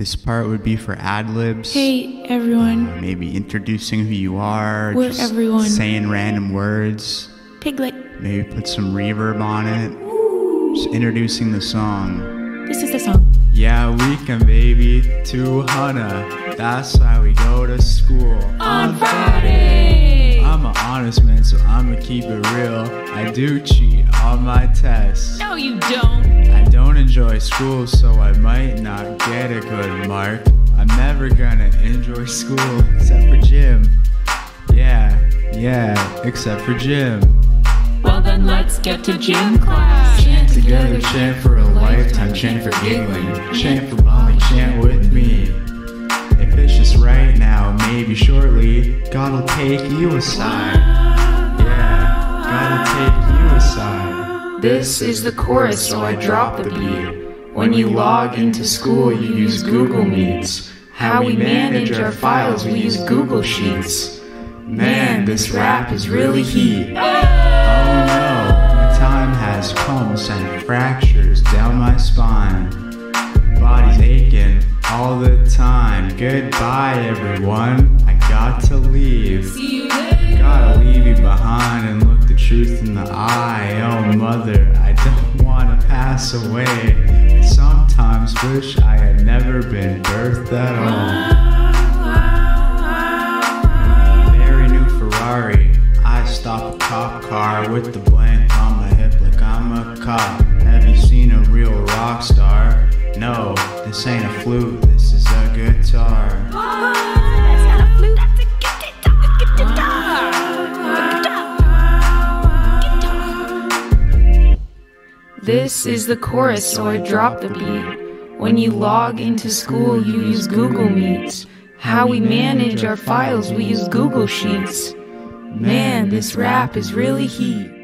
This part would be for ad libs. Hey everyone, um, Maybe introducing who you are. We're just everyone. Saying random words. Piglet. Maybe put some reverb on it. Just introducing the song. This is the song. Yeah, we can, baby, to Hana. That's why we go to school. On Friday. Honest man, so I'ma keep it real. I do cheat on my tests. No, you don't. I don't enjoy school, so I might not get a good mark. I'm never gonna enjoy school except for gym. Yeah, yeah, except for gym. Well then, let's get to gym class. Chant together, chant for a lifetime, chant for giggling, chant for Molly, chant with me. If it's just right now, maybe shortly, God'll take you aside. This is the chorus, so I drop the beat. When you log into school, you use Google Meets. How we manage our files, we use Google Sheets. Man, this rap is really heat. Oh no, my time has come, sent fractures down my spine. Body's aching all the time. Goodbye, everyone. I got to leave. See you later. Gotta leave you behind and look the truth in the eye. Mother, I don't wanna pass away. I sometimes wish I had never been birthed at all. Very new Ferrari. I stop a cop car with the blank on my hip like I'm a cop. Have you seen a real rock star? No, this ain't a flute, this is a guitar. This is the chorus, so I drop the beat. When you log into school, you use Google Meets. How we manage our files, we use Google Sheets. Man, this rap is really heat.